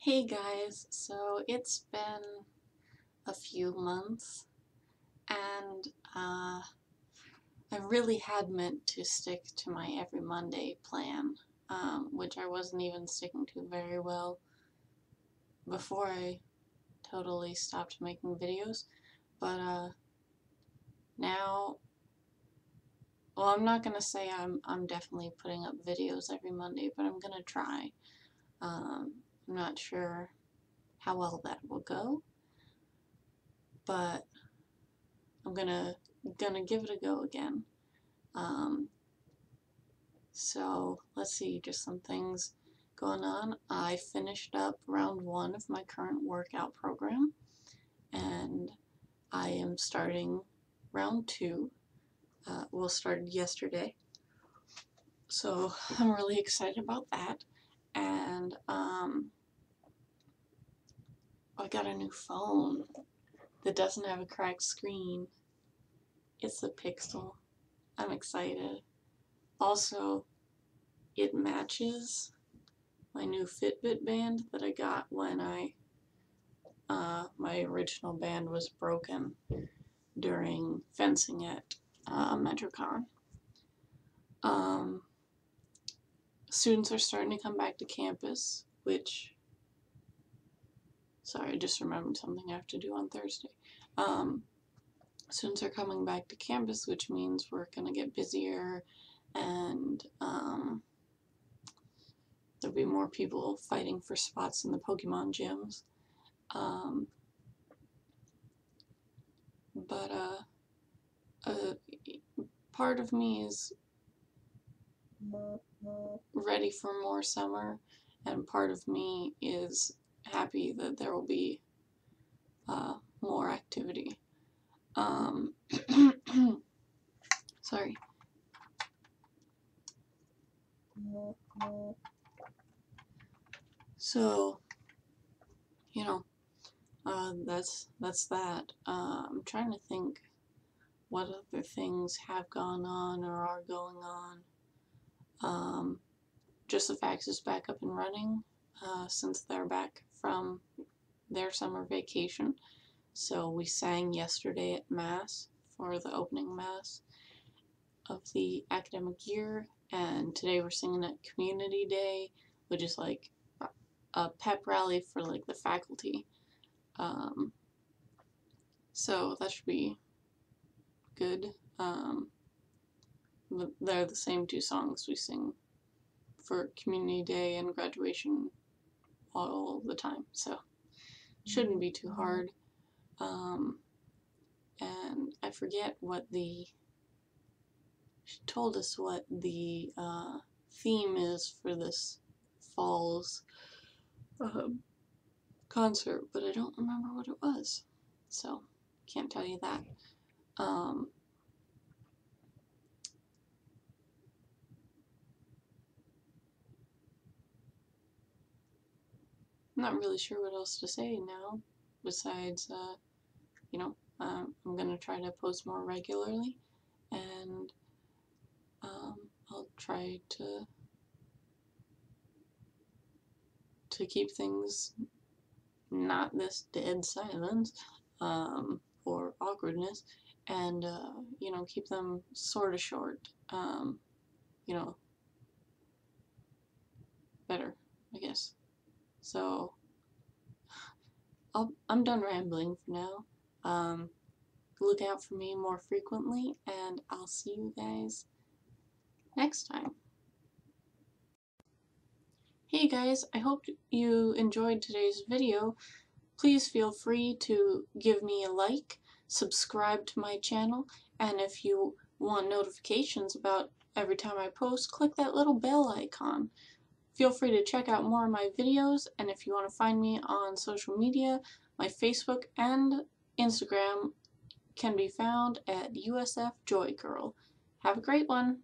Hey guys, so it's been a few months and uh, I really had meant to stick to my every Monday plan, um, which I wasn't even sticking to very well before I totally stopped making videos, but uh, now, well I'm not gonna say I'm, I'm definitely putting up videos every Monday, but I'm gonna try. Um, I'm not sure how well that will go, but I'm gonna gonna give it a go again. Um, so let's see, just some things going on. I finished up round one of my current workout program, and I am starting round two. Uh, well, started yesterday, so I'm really excited about that. And um, I got a new phone that doesn't have a cracked screen. It's the Pixel. I'm excited. Also, it matches my new Fitbit band that I got when I uh, my original band was broken during fencing at uh, MetroCon. Um, students are starting to come back to campus, which Sorry, I just remembered something I have to do on Thursday. Um, students are coming back to campus, which means we're going to get busier and um, there'll be more people fighting for spots in the Pokemon gyms. Um, but uh, uh, part of me is ready for more summer, and part of me is happy that there will be uh, more activity. Um, sorry. So, you know, uh, that's that's that. Uh, I'm trying to think what other things have gone on or are going on. Um, just the fax is back up and running uh, since they're back from their summer vacation. So we sang yesterday at Mass for the opening Mass of the academic year, and today we're singing at Community Day, which is like a pep rally for like the faculty. Um, so that should be good. Um, they're the same two songs we sing for Community Day and graduation all the time, so shouldn't be too hard. Um, and I forget what the she told us what the uh, theme is for this fall's uh, concert, but I don't remember what it was, so can't tell you that. Um, I'm not really sure what else to say now, besides, uh, you know, um, I'm going to try to post more regularly, and um, I'll try to to keep things not this dead silence um, or awkwardness, and uh, you know, keep them sort of short. Um, you know, better, I guess. So I'll, I'm done rambling for now. Um, look out for me more frequently, and I'll see you guys next time. Hey guys, I hope you enjoyed today's video. Please feel free to give me a like, subscribe to my channel, and if you want notifications about every time I post, click that little bell icon. Feel free to check out more of my videos, and if you want to find me on social media, my Facebook and Instagram can be found at USF Joy Girl. Have a great one!